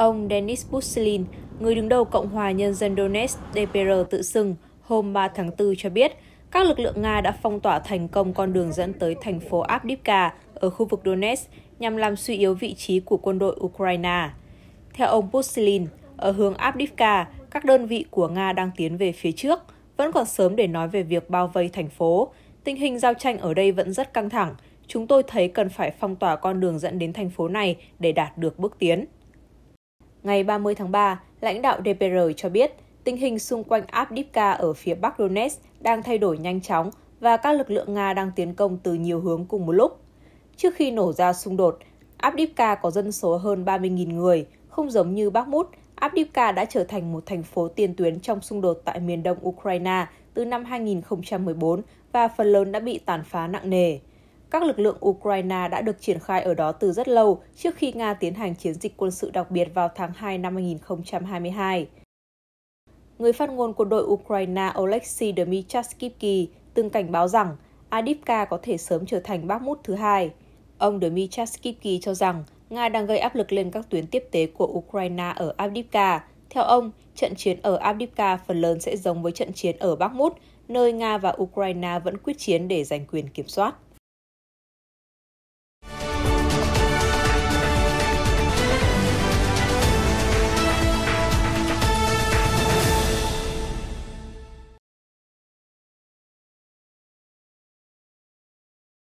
Ông Denis Pushilin, người đứng đầu Cộng hòa Nhân dân Donetsk DPR tự xưng hôm 3 tháng 4 cho biết các lực lượng Nga đã phong tỏa thành công con đường dẫn tới thành phố Avdiivka ở khu vực Donetsk nhằm làm suy yếu vị trí của quân đội Ukraine. Theo ông Pushilin, ở hướng Avdiivka, các đơn vị của Nga đang tiến về phía trước, vẫn còn sớm để nói về việc bao vây thành phố. Tình hình giao tranh ở đây vẫn rất căng thẳng. Chúng tôi thấy cần phải phong tỏa con đường dẫn đến thành phố này để đạt được bước tiến. Ngày 30 tháng 3, lãnh đạo DPR cho biết tình hình xung quanh Avdiivka ở phía bắc Donetsk đang thay đổi nhanh chóng và các lực lượng Nga đang tiến công từ nhiều hướng cùng một lúc. Trước khi nổ ra xung đột, Avdiivka có dân số hơn 30.000 người, không giống như Bakhmut, Avdiivka đã trở thành một thành phố tiền tuyến trong xung đột tại miền đông Ukraine từ năm 2014 và phần lớn đã bị tàn phá nặng nề. Các lực lượng Ukraine đã được triển khai ở đó từ rất lâu trước khi Nga tiến hành chiến dịch quân sự đặc biệt vào tháng 2 năm 2022. Người phát ngôn quân đội Ukraine Oleksiy Dmytryskivky từng cảnh báo rằng Adipka có thể sớm trở thành Bakhmut thứ hai. Ông Dmytryskivky cho rằng Nga đang gây áp lực lên các tuyến tiếp tế của Ukraine ở Avdiivka. Theo ông, trận chiến ở Avdiivka phần lớn sẽ giống với trận chiến ở Bakhmut, nơi Nga và Ukraine vẫn quyết chiến để giành quyền kiểm soát.